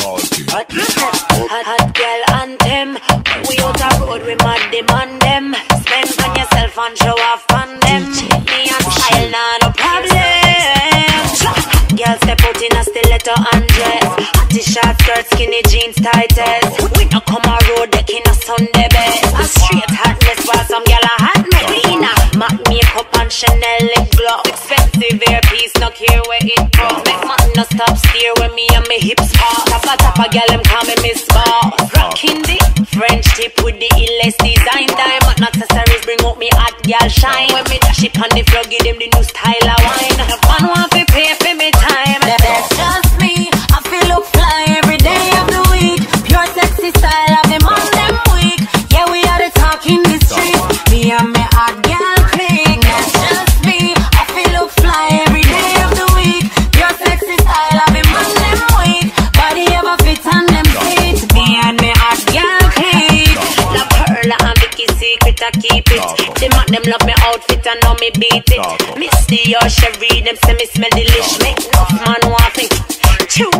Hot, hot, hot girl anthem. We out the road, we mad demand them. Spend on yourself and show off on them. Me and style, nah, no problem. Girl step out in a stiletto and dress. Hottie short skirt, skinny jeans, tightest. We no come a road, deck in a Sunday best. A straight hotness while some gyal a hot Medina. Mac makeup and Chanel lip gloss. Expensive earpiece, no care where it go. Make man no stop steer when me hips pop. Top a top a gyal them call me Miss Boss. Rocking the French tip with the illest design. Diamond accessories bring out me hot gyal shine. When me dash it on the floor, give them the new style of wine. The man secret I keep it. Them at them love me outfit and know me beat it. Miss Dior Cherie, them say me smell delish. Make enough man want me. Chew,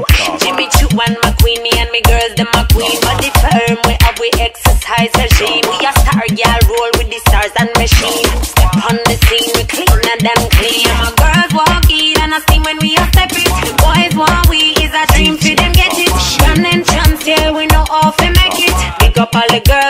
Jimmy Choo and my queen, me and me girls, them my queen. Body firm, we have we exercise regime. We a star, girl, roll with the stars and machine. Step on the scene, we clean and them clean. And my girls walk in and I steam when we a step it. The boys want we is a dream for them get it. Run and chance, yeah, we know off and make it. Pick up all the girls.